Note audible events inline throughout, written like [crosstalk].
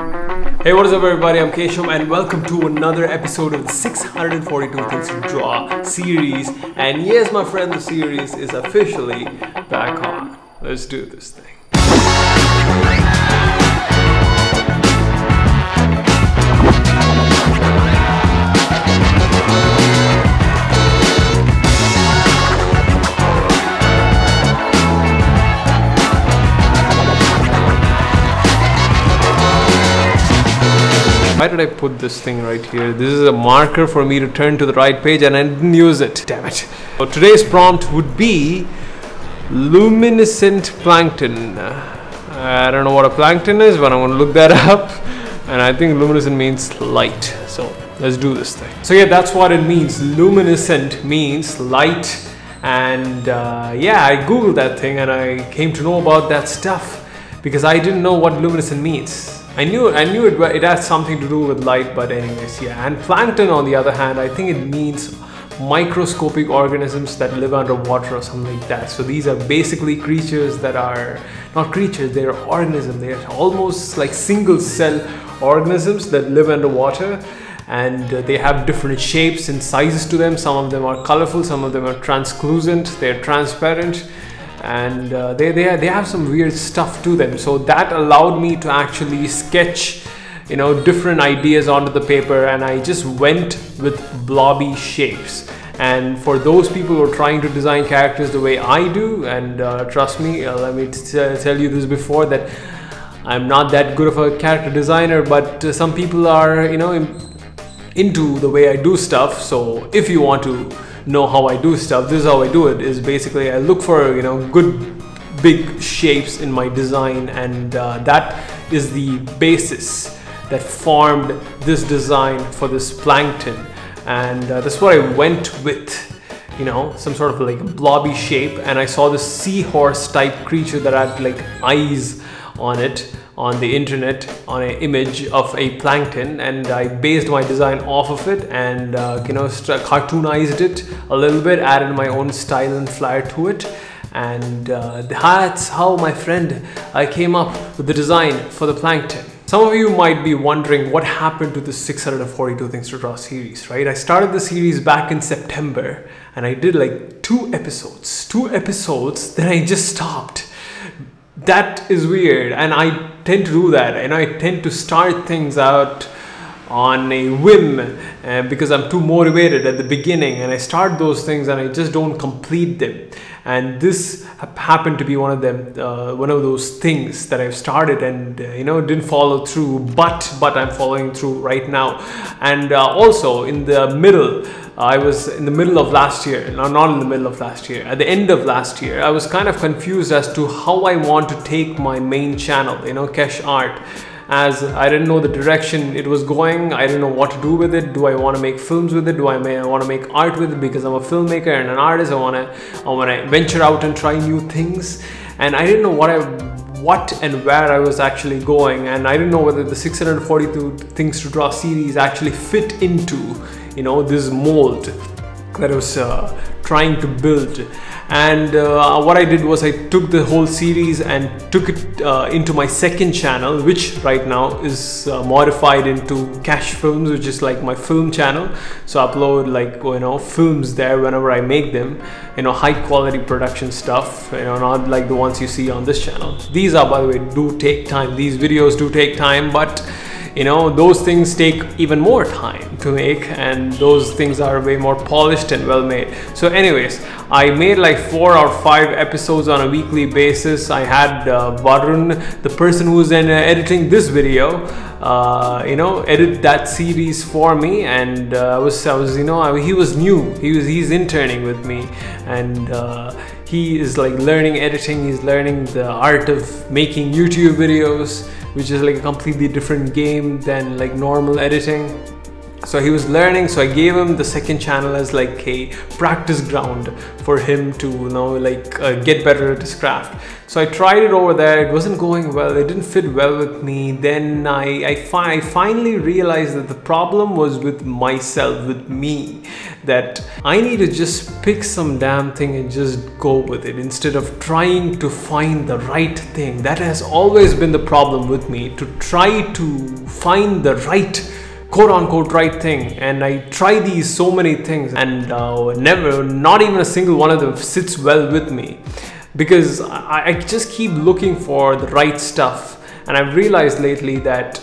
Hey, what is up, everybody? I'm Kesham, and welcome to another episode of the 642 Things to Draw series. And yes, my friend, the series is officially back on. Let's do this thing. Did I put this thing right here? This is a marker for me to turn to the right page and I didn't use it. Damn it. So today's prompt would be luminescent plankton. I don't know what a plankton is, but I'm to look that [laughs] up. And I think luminescent means light. So let's do this thing. So yeah, that's what it means. Luminescent means light. And uh, yeah, I googled that thing and I came to know about that stuff because I didn't know what luminescent means. I knew I knew it, it had something to do with light, but anyways, yeah. And plankton, on the other hand, I think it means microscopic organisms that live underwater or something like that. So these are basically creatures that are not creatures; they're organisms. They're almost like single cell organisms that live underwater and uh, they have different shapes and sizes to them. Some of them are colorful, some of them are translucent, they're transparent and uh, they, they, they have some weird stuff to them. So that allowed me to actually sketch you know different ideas onto the paper. And I just went with blobby shapes. And for those people who are trying to design characters the way I do and uh, trust me uh, let me tell you this before that I'm not that good of a character designer but uh, some people are you know into the way I do stuff. So if you want to know how I do stuff. This is how I do it. Is basically I look for you know good big shapes in my design, and uh, that is the basis that formed this design for this plankton, and uh, that's what I went with. You know, some sort of like blobby shape, and I saw this seahorse type creature that had like eyes on it on the internet on an image of a plankton and I based my design off of it and uh, you know cartoonized it a little bit added my own style and flair to it and uh, that's how my friend I came up with the design for the plankton. Some of you might be wondering what happened to the 642 Things to Draw series, right? I started the series back in September and I did like two episodes, two episodes, then I just stopped that is weird and i tend to do that and i tend to start things out on a whim uh, because i'm too motivated at the beginning and i start those things and i just don't complete them. And this happened to be one of them uh, one of those things that i've started and uh, you know didn't follow through but but i'm following through right now. And uh, also in the middle I was in the middle of last year, no, not in the middle of last year, at the end of last year, I was kind of confused as to how I want to take my main channel, you know, Kesh Art, as I didn't know the direction it was going. I didn't know what to do with it. Do I want to make films with it? Do I, may, want to make art with it? Because I'm a filmmaker and an artist, I want to, I want to venture out and try new things. And I didn't know what I what and where I was actually going and I didn't know whether the 642 things to draw series actually fit into you know this mold that I was uh, trying to build. And uh, what I did was I took the whole series and took it uh, into my second channel which right now is uh, modified into Kesh Films which is like my film channel. So I upload like you know films there whenever I make them you know high quality production stuff you know not like the ones you see on this channel. These are by the way do take time. These videos do take time but you know those things take even more time to make and those things are way more polished and well made. So anyways i made like four or five episodes on a weekly basis. I had uh, Varun, the person who's in uh, editing this video uh, you know edit that series for me. And uh, I was I was you know I, he was new. He was he's interning with me. And uh, he is like learning editing. He's learning the art of making YouTube videos which is like a completely different game than like normal editing so he was learning so i gave him the second channel as like a practice ground for him to you know like uh, get better at his craft. So i tried it over there it wasn't going well it didn't fit well with me. Then i i, fi- I finally realized that the problem was with myself with me that i need to just pick some damn thing and just go with it instead of trying to find the right thing. That has always been the problem with me to try to find the right quote unquote right thing. And i try these so many things. And uh, never not even a single one of them sits well with me. Because I, I just keep looking for the right stuff. And i've realized lately that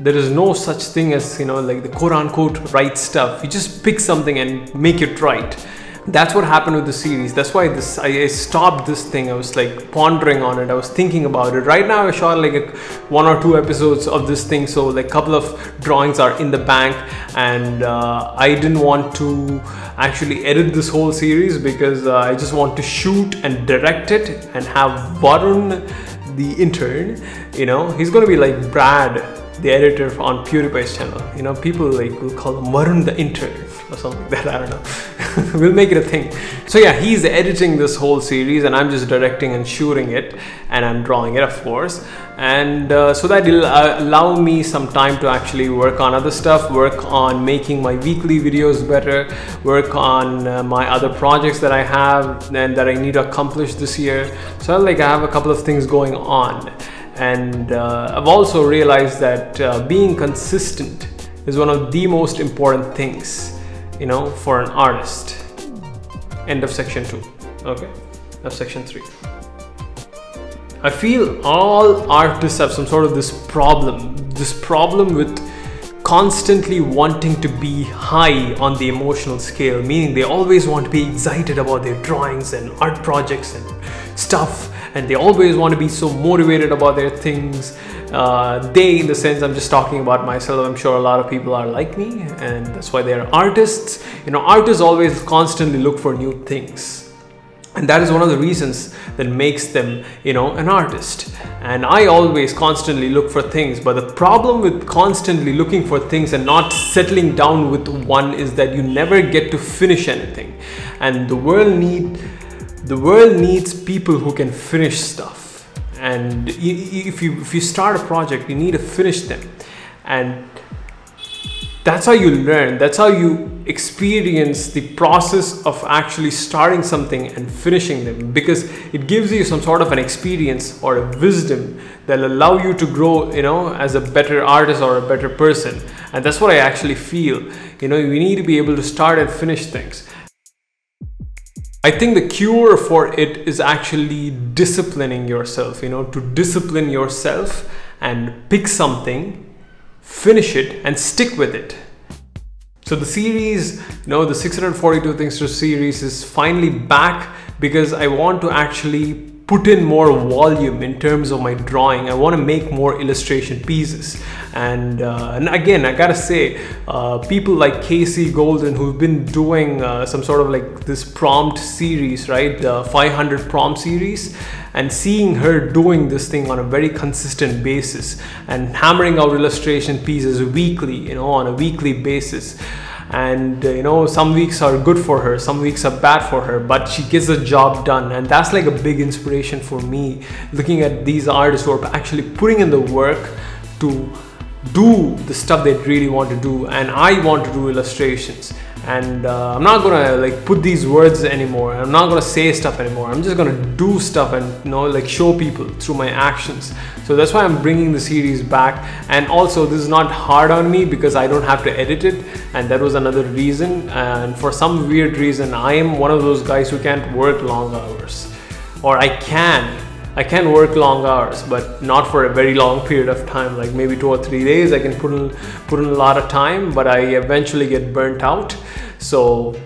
there is no such thing as you know like the quote unquote right stuff. You just pick something and make it right that's what happened with the series that's why this I, stopped this thing i was like pondering on it i was thinking about it right now i shot like a, one or two episodes of this thing so like a couple of drawings are in the bank and uh, i didn't want to actually edit this whole series because uh, i just want to shoot and direct it and have varun the intern you know he's gonna be like brad the editor on PewDiePie's channel. You know, people like will call him Varun the intern or something like that. I don't know. [laughs] we'll make it a thing. So yeah, he's editing this whole series, and I'm just directing and shooting it, and I'm drawing it, of course. And uh, so that will uh, allow me some time to actually work on other stuff, work on making my weekly videos better, work on uh, my other projects that I have and that I need to accomplish this year. So like I have a couple of things going on and uh, I've also realized that uh, being consistent is one of the most important things you know for an artist. End of section 2 okay? Of section 3 I feel all artists have some sort of this problem this problem with constantly wanting to be high on the emotional scale meaning they always want to be excited about their drawings and art projects and stuff and they always want to be so motivated about their things. Uh, they, in the sense, I'm just talking about myself. I'm sure a lot of people are like me, and that's why they're artists. You know, artists always constantly look for new things and that is one of the reasons that makes them you know an artist and i always constantly look for things but the problem with constantly looking for things and not settling down with one is that you never get to finish anything and the world need the world needs people who can finish stuff. And if you if you start a project you need to finish them. And that's how you learn. That's how you experience the process of actually starting something and finishing them. Because it gives you some sort of an experience or a wisdom that'll allow you to grow you know as a better artist or a better person. And that's what i actually feel. You know we need to be able to start and finish things I think the cure for it is actually disciplining yourself, you know, to discipline yourself and pick something, finish it, and stick with it. So the series, you know, the 642 Things to series is finally back because I want to actually put in more volume in terms of my drawing. I want to make more illustration pieces. And, uh, and again, I gotta say, uh, people like Kasey Golden who've been doing uh, some sort of like this prompt series, right? The 500 prompt series and seeing her doing this thing on a very consistent basis and hammering out illustration pieces weekly, you know, on a weekly basis and uh, you know some weeks are good for her some weeks are bad for her but she gets the job done. And that's like a big inspiration for me looking at these artists who are actually putting in the work to do the stuff they really want to do. And i want to do illustrations and uh, I'm not gonna like put these words anymore. I'm not gonna say stuff anymore. I'm just gonna do stuff and you know like show people through my actions. So that's why I'm bringing the series back. And also this is not hard on me because I don't have to edit it, and that was another reason. And for some weird reason, I am one of those guys who can't work long hours, or I can I can work long hours, but not for a very long period of time, like maybe two or three days. I can put in put in a lot of time, but I eventually get burnt out. So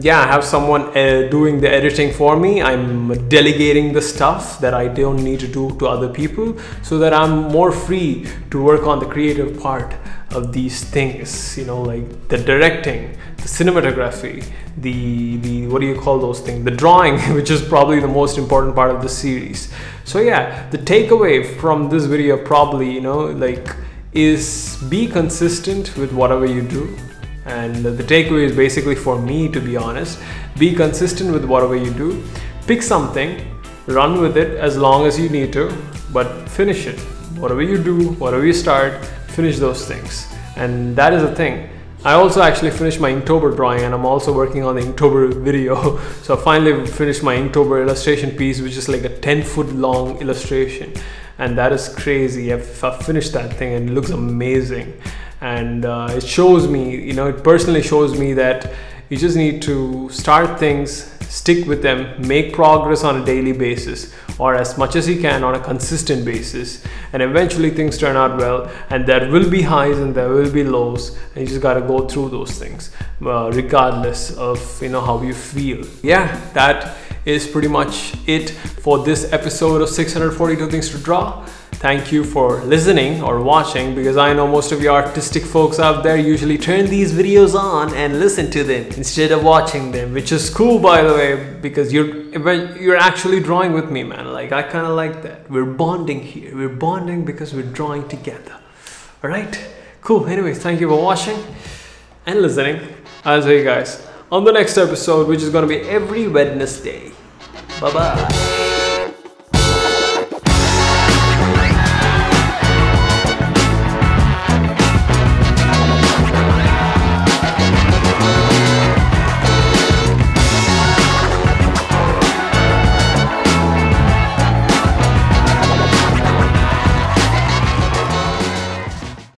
yeah, I have someone uh, doing the editing for me. I'm delegating the stuff that I don't need to do to other people so that I'm more free to work on the creative part of these things, you know, like the directing, the cinematography, the the what do you call those things? The drawing, [laughs] which is probably the most important part of the series. So yeah, the takeaway from this video probably, you know, like is be consistent with whatever you do. And the takeaway is basically for me, to be honest, be consistent with whatever you do. Pick something, run with it as long as you need to, but finish it. Whatever you do, whatever you start, finish those things. And that is the thing. I also actually finished my Inktober drawing and I'm also working on the Inktober [laughs] video. So I finally finished my Inktober illustration piece, which is like a 10 foot long illustration. And that is crazy. I've, I've finished that thing and it looks amazing. And uh, it shows me, you know, it personally shows me that you just need to start things stick with them, make progress on a daily basis or as much as you can on a consistent basis, and eventually things turn out well. And there will be highs and there will be lows, and you just got to go through those things, uh, regardless of you know how you feel. Yeah, that is pretty much it for this episode of 642 Things to Draw. Thank you for listening or watching because I know most of you artistic folks out there usually turn these videos on and listen to them instead of watching them, which is cool by the way because you're you're actually drawing with me, man. Like I kind of like that. We're bonding here. We're bonding because we're drawing together. All right, cool. Anyway, thank you for watching and listening. I'll see you guys on the next episode, which is going to be every Wednesday. Bye bye.